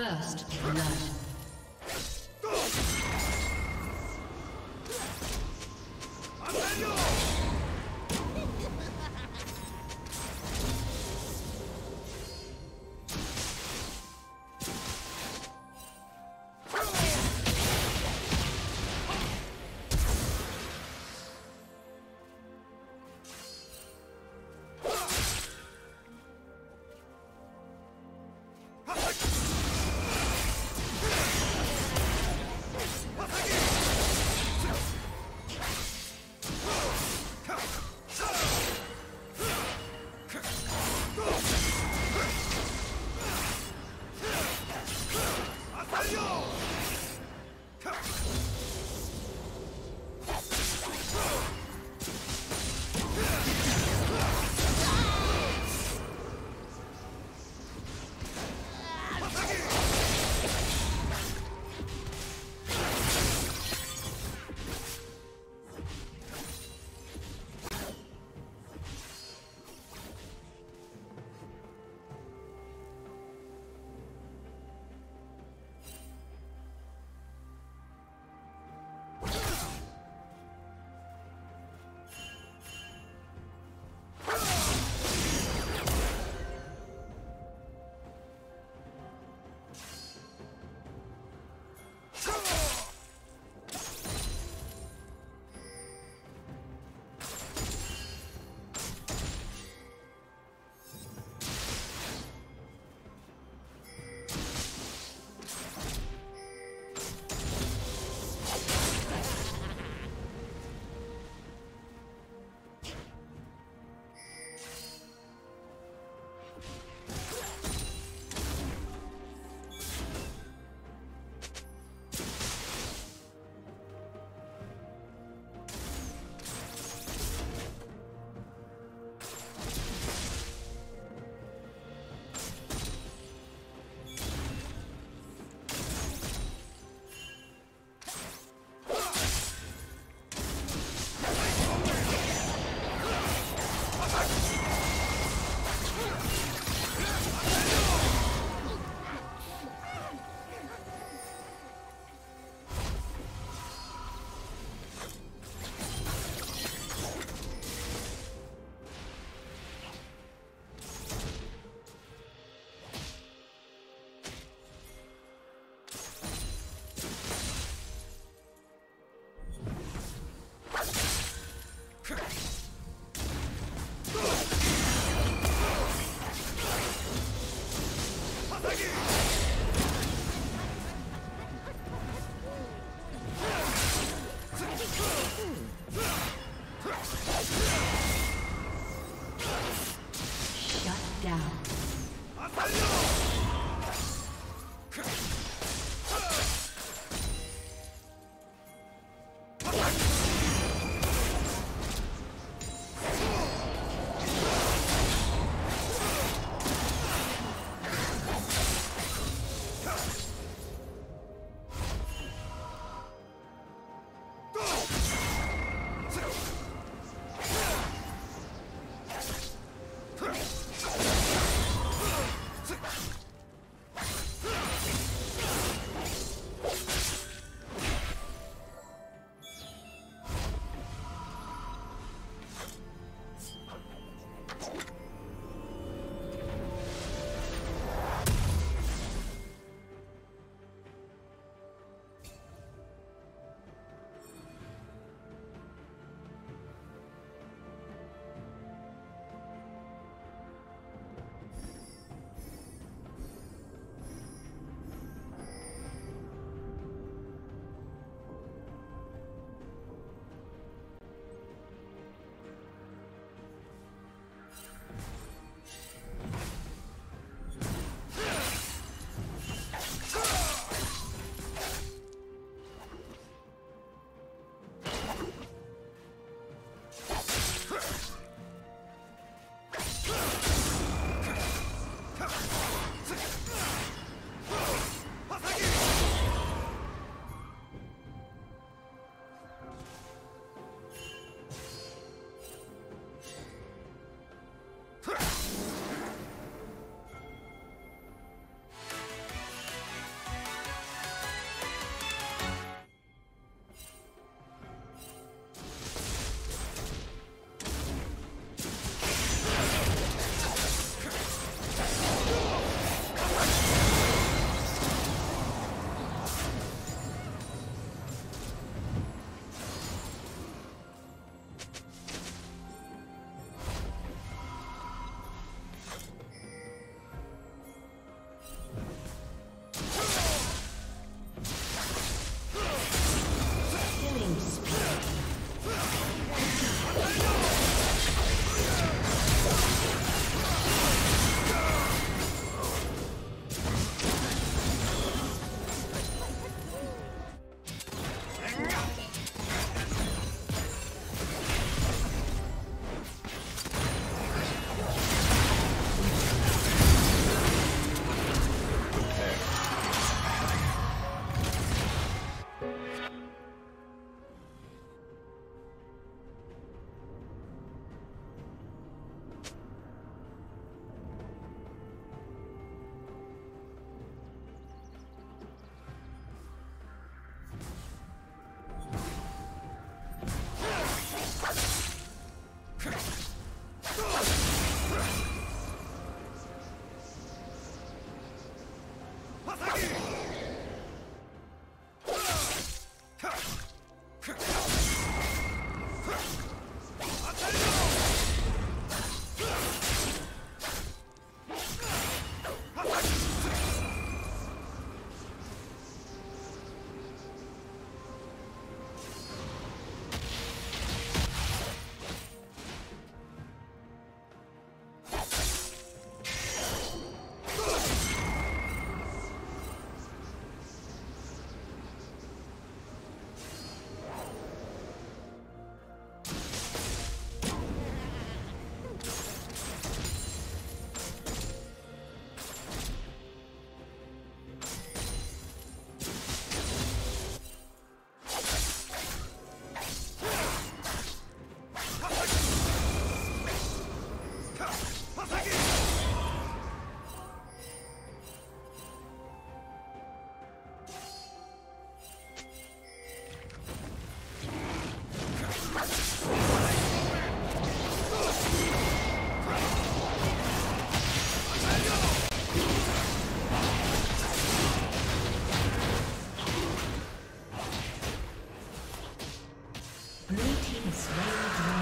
First blood. slain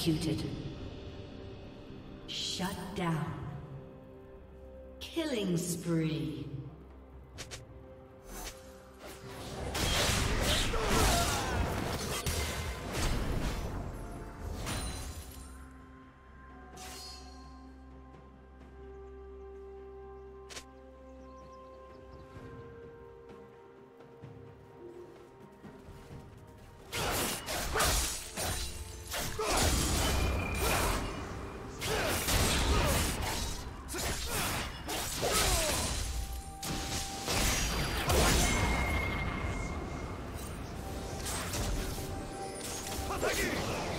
Executed. Shut down. Killing spree. 叩け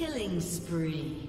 Killing spree.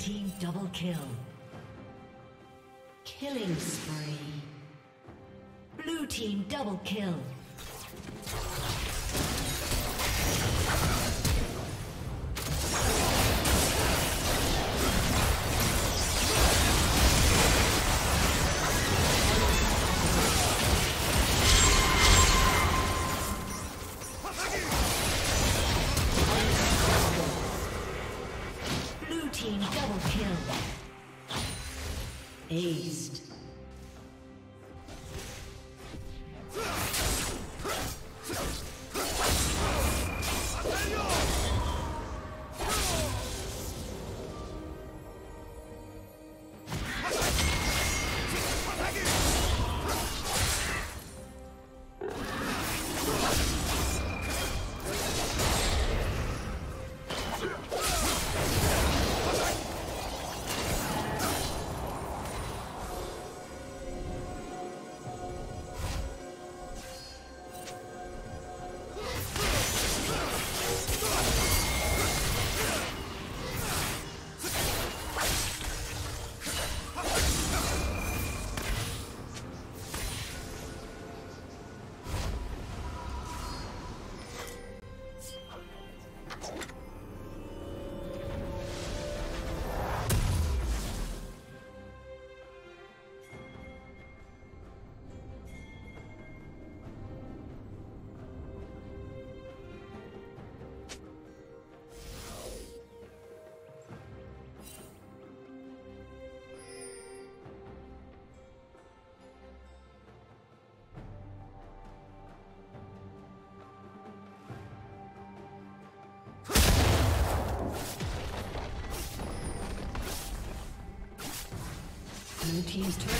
Team double kill. Killing spree. Blue team double kill. Aced. Team's turret